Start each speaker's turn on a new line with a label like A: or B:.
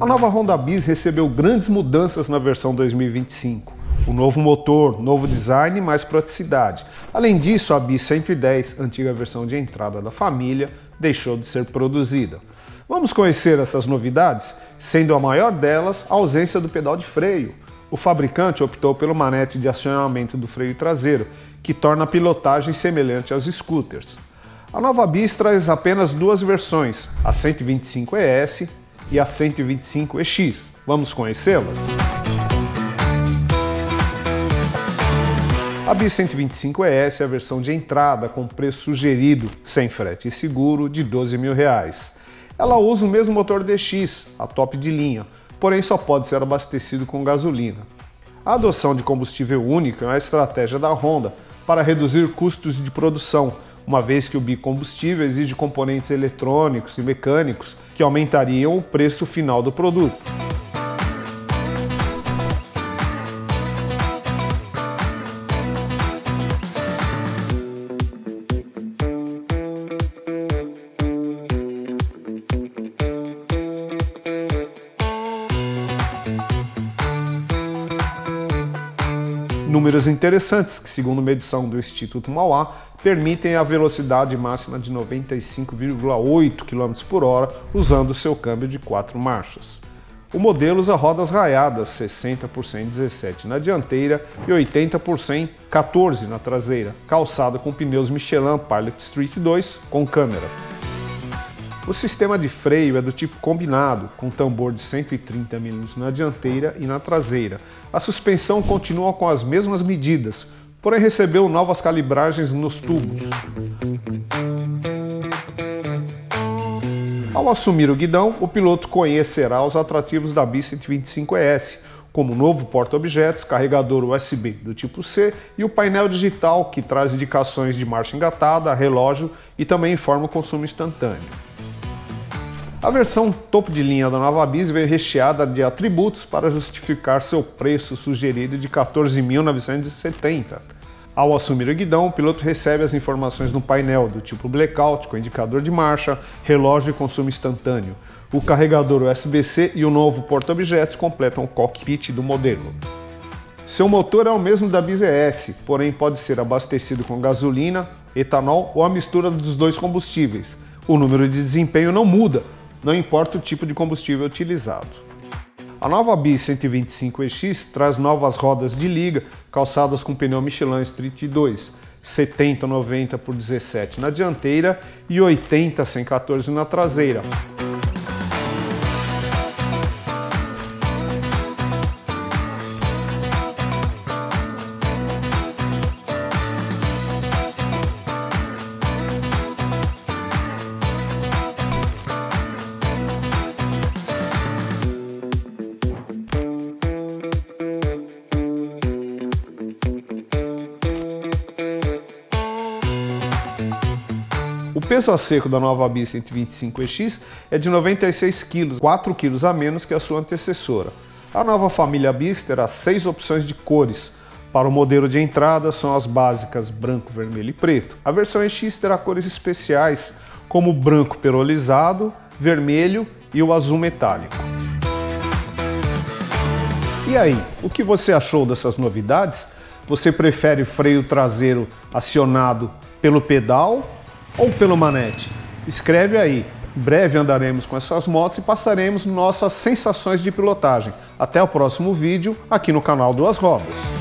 A: A nova Honda Bis recebeu grandes mudanças na versão 2025. O novo motor, novo design e mais praticidade. Além disso, a Bis 110, antiga versão de entrada da família, deixou de ser produzida. Vamos conhecer essas novidades, sendo a maior delas a ausência do pedal de freio. O fabricante optou pelo manete de acionamento do freio traseiro, que torna a pilotagem semelhante aos scooters. A nova Bis traz apenas duas versões, a 125ES e a 125EX. Vamos conhecê-las? A Bis 125ES é a versão de entrada com preço sugerido, sem frete e seguro, de 12 mil reais. Ela usa o mesmo motor DX, a top de linha, porém só pode ser abastecido com gasolina. A adoção de combustível único é uma estratégia da Honda para reduzir custos de produção, uma vez que o bicombustível exige componentes eletrônicos e mecânicos que aumentariam o preço final do produto. Números interessantes que, segundo uma edição do Instituto Mauá, permitem a velocidade máxima de 95,8 km por hora usando seu câmbio de quatro marchas. O modelo usa rodas raiadas, 60 por 117 na dianteira e 80 por 114 na traseira, calçada com pneus Michelin Pilot Street 2 com câmera. O sistema de freio é do tipo combinado, com tambor de 130 mm na dianteira e na traseira. A suspensão continua com as mesmas medidas, porém recebeu novas calibragens nos tubos. Ao assumir o guidão, o piloto conhecerá os atrativos da Bi 125ES, como o novo porta-objetos, carregador USB do tipo C e o painel digital que traz indicações de marcha engatada, relógio e também informa o consumo instantâneo. A versão topo de linha da nova Bis veio recheada de atributos para justificar seu preço sugerido de 14.970. Ao assumir o guidão, o piloto recebe as informações no painel do tipo blackout, com indicador de marcha, relógio e consumo instantâneo. O carregador USB-C e o novo porta-objetos completam o cockpit do modelo. Seu motor é o mesmo da Bis ES, porém pode ser abastecido com gasolina, etanol ou a mistura dos dois combustíveis. O número de desempenho não muda, não importa o tipo de combustível utilizado. A nova Bis 125EX traz novas rodas de liga calçadas com pneu Michelin Street 2, 70-90 por 17 na dianteira e 80-114 na traseira. Peso a seco da nova Bi 125EX é de 96 kg, 4 kg a menos que a sua antecessora. A nova família Bis terá seis opções de cores. Para o modelo de entrada são as básicas branco, vermelho e preto. A versão EX terá cores especiais como branco perolizado, vermelho e o azul metálico. E aí, o que você achou dessas novidades? Você prefere freio traseiro acionado pelo pedal ou pelo manete? Escreve aí. Breve andaremos com essas motos e passaremos nossas sensações de pilotagem. Até o próximo vídeo aqui no canal Duas Rodas.